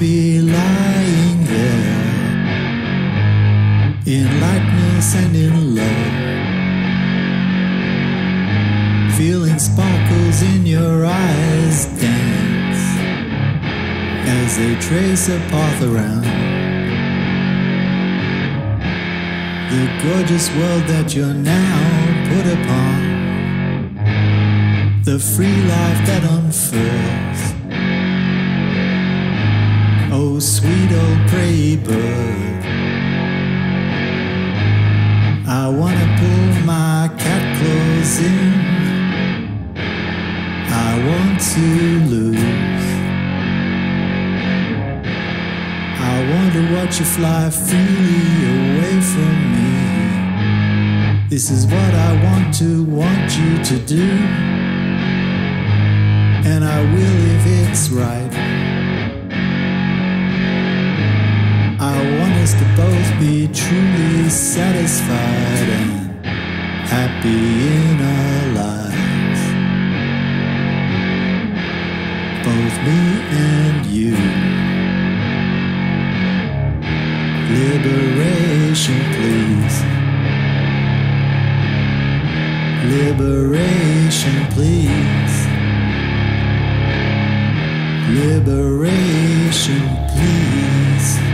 be lying there in lightness and in love. Feeling sparkles in your eyes dance as they trace a path around the gorgeous world that you're now put upon. The free life that unfurls. Old prairie bird. I wanna pull my cat in. I want to lose. I want to watch you fly freely away from me. This is what I want to want you to do. And I will if it's right. Be truly satisfied and happy in our lives. Both me and you. Liberation, please. Liberation, please. Liberation, please.